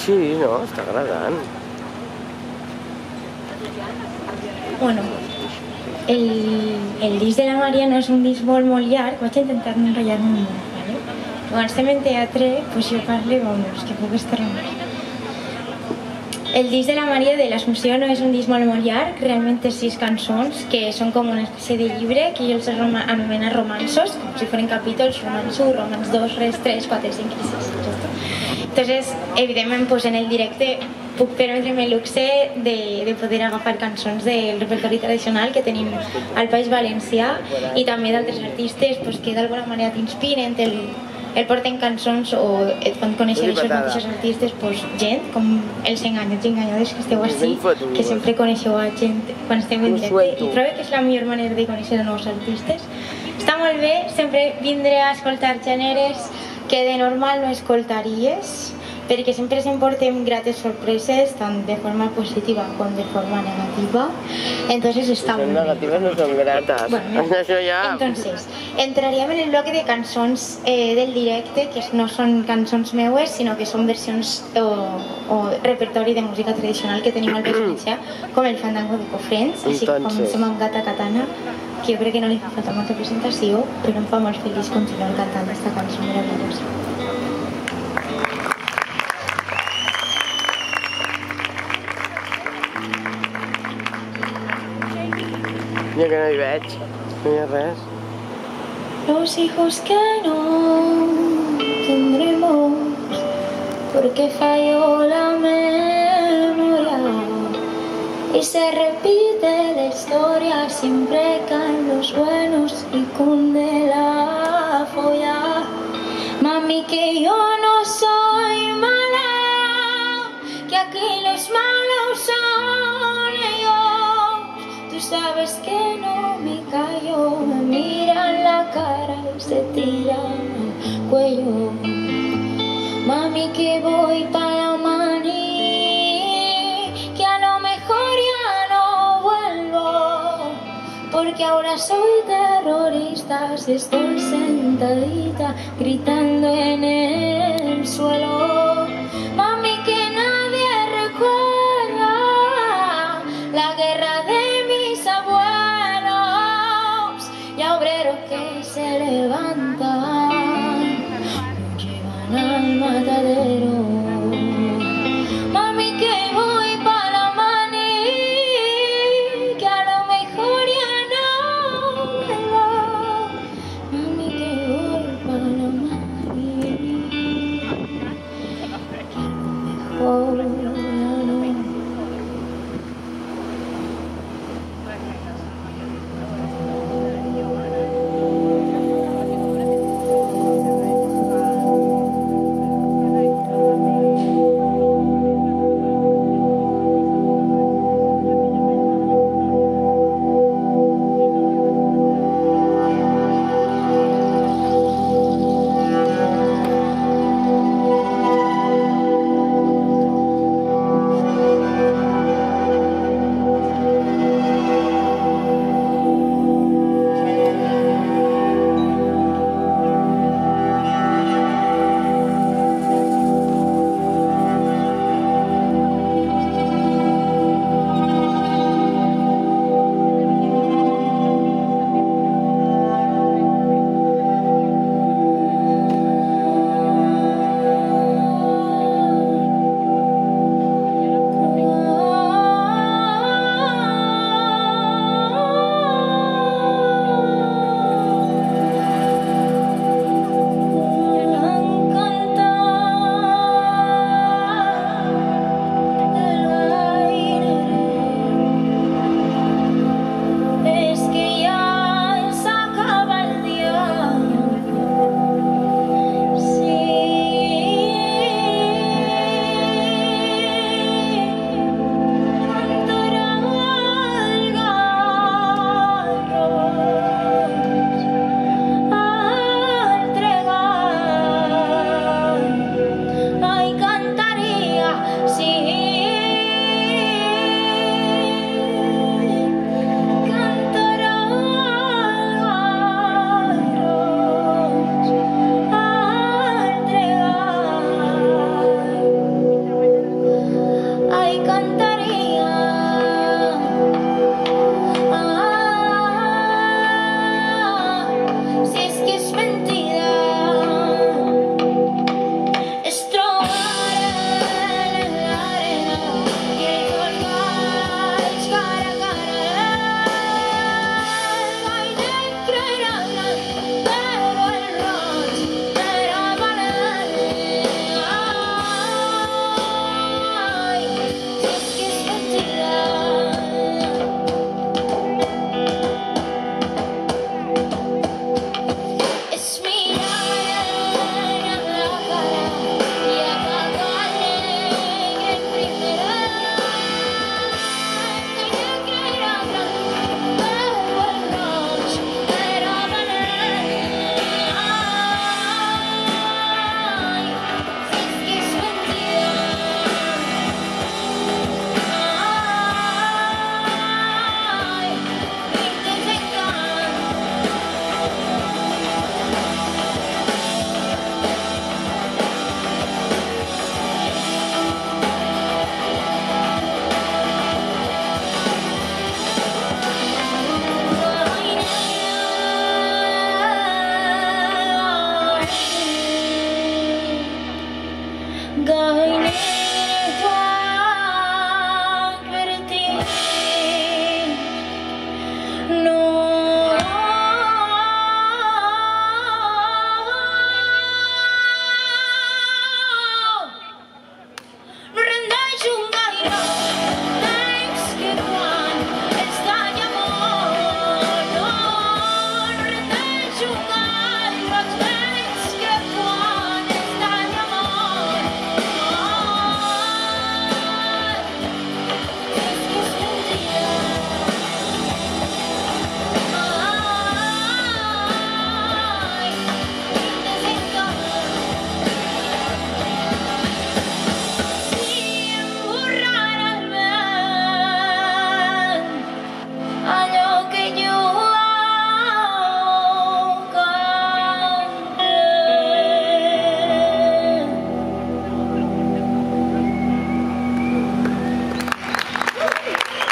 Sí, no, està agradant. Bueno, el, el disc de la Maria no és un disc molt, molt llarg, vaig intentar no enrotllar-me molt, ¿vale? Quan estem en teatre, pues jo parlo, vamos, que puc estar molt. El disc de la Maria de l'Assumpció no és un disc molt, molt llarg, realment té sis cançons, que són com una espècie de llibre, que jo els anomena romansos, com si foren capítols, romans 1, romans 2, res, 3, 4, 5 i 6. Entonces, evidentment, pues, en el directe puc permetre'm el luxe de, de poder agafar cançons del repertori tradicional que tenim al País Valencià i també d'altres artistes pues, que d'alguna manera t'inspiren, el, porten cançons o et fan conèixer els mateixos artistes, pues, gent com els enganyats i enganyades que esteu així, que sempre coneixeu a gent quan estem en directe. i trobo que és la millor manera de conèixer nous artistes. Està molt bé, sempre vindré a escoltar gèneres que de normal no escoltaries, perquè sempre s'emportem grates sorpreses, tant de forma positiva com de forma negativa. Entonces està molt bé. negatives no són grates. Bueno, Això ja... Entonces, entraríem en el bloque de cançons eh, del directe, que no són cançons meues, sinó que són versions o, o repertori de música tradicional que tenim al Valencià, com el Fandango de Cofrents, així Entonces. comencem amb Gata Katana, que jo crec que no li fa falta molta presentació, però em fa molt feliç continuar cantant aquesta cançó meravellosa. Ja que no hi veig. No hi ha. Los hijos que no tendremos, porque falló la memoria y se repite la historia, siempre caen los buenos y cunde la folla. Mami, que yo Sabes que no me callo, me miran la cara y se tiran el cuello. Mami, que voy para Maní, que a lo mejor ya no vuelvo, porque ahora soy terrorista si estoy sentadita gritando en el suelo. Mami, que nadie recuerda la guerra